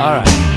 All right.